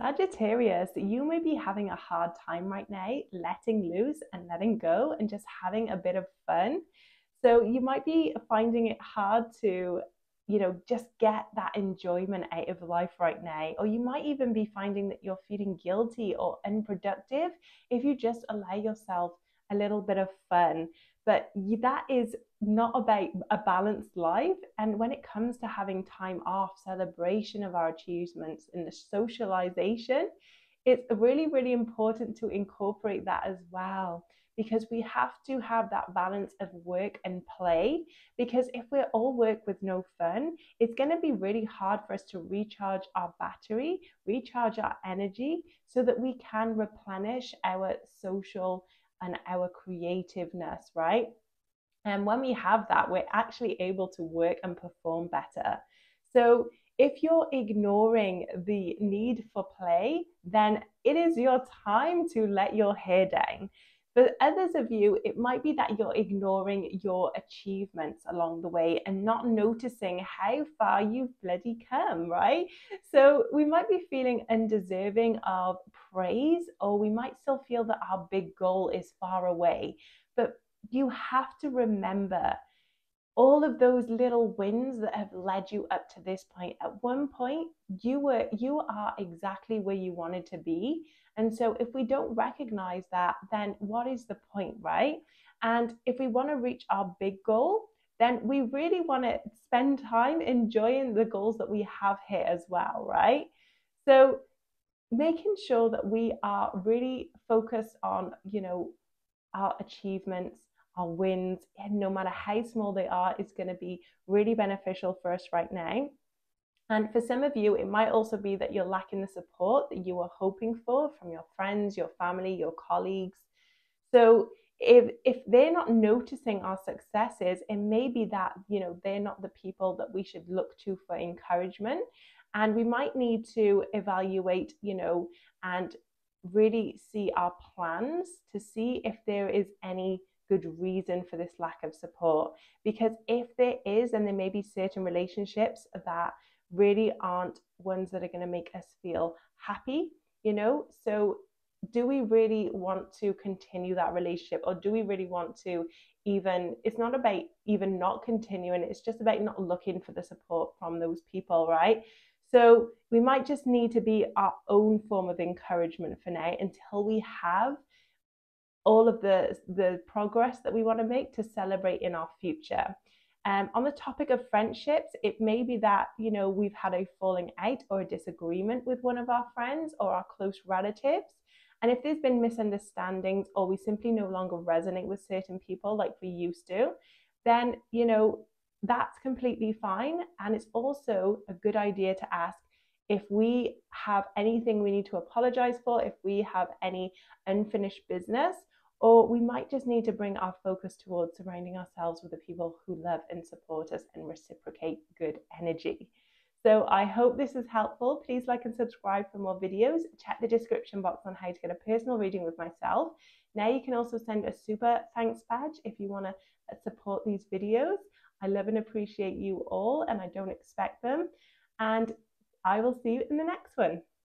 Sagittarius, you may be having a hard time right now letting loose and letting go and just having a bit of fun. So you might be finding it hard to, you know, just get that enjoyment out of life right now. Or you might even be finding that you're feeling guilty or unproductive if you just allow yourself a little bit of fun. But that is not about a balanced life. And when it comes to having time off, celebration of our achievements, and the socialization, it's really, really important to incorporate that as well because we have to have that balance of work and play. Because if we're all work with no fun, it's going to be really hard for us to recharge our battery, recharge our energy, so that we can replenish our social and our creativeness, right? And when we have that, we're actually able to work and perform better. So if you're ignoring the need for play, then it is your time to let your hair down. For others of you, it might be that you're ignoring your achievements along the way and not noticing how far you've bloody come, right? So we might be feeling undeserving of praise, or we might still feel that our big goal is far away. But you have to remember all of those little wins that have led you up to this point at one point you were you are exactly where you wanted to be. And so if we don't recognize that then what is the point right? And if we want to reach our big goal then we really want to spend time enjoying the goals that we have here as well right? So making sure that we are really focused on you know our achievements our wins, and no matter how small they are, is going to be really beneficial for us right now. And for some of you, it might also be that you're lacking the support that you were hoping for from your friends, your family, your colleagues. So if if they're not noticing our successes, it may be that you know they're not the people that we should look to for encouragement. And we might need to evaluate, you know, and really see our plans to see if there is any good reason for this lack of support. Because if there is, then there may be certain relationships that really aren't ones that are going to make us feel happy, you know? So, do we really want to continue that relationship or do we really want to even it's not about even not continuing it's just about not looking for the support from those people right so we might just need to be our own form of encouragement for now until we have all of the, the progress that we want to make to celebrate in our future. Um, on the topic of friendships, it may be that, you know, we've had a falling out or a disagreement with one of our friends or our close relatives. And if there's been misunderstandings or we simply no longer resonate with certain people like we used to, then, you know, that's completely fine. And it's also a good idea to ask if we have anything we need to apologize for, if we have any unfinished business, or we might just need to bring our focus towards surrounding ourselves with the people who love and support us and reciprocate good energy. So I hope this is helpful. Please like and subscribe for more videos. Check the description box on how to get a personal reading with myself. Now you can also send a super thanks badge if you want to uh, support these videos. I love and appreciate you all and I don't expect them. And I will see you in the next one.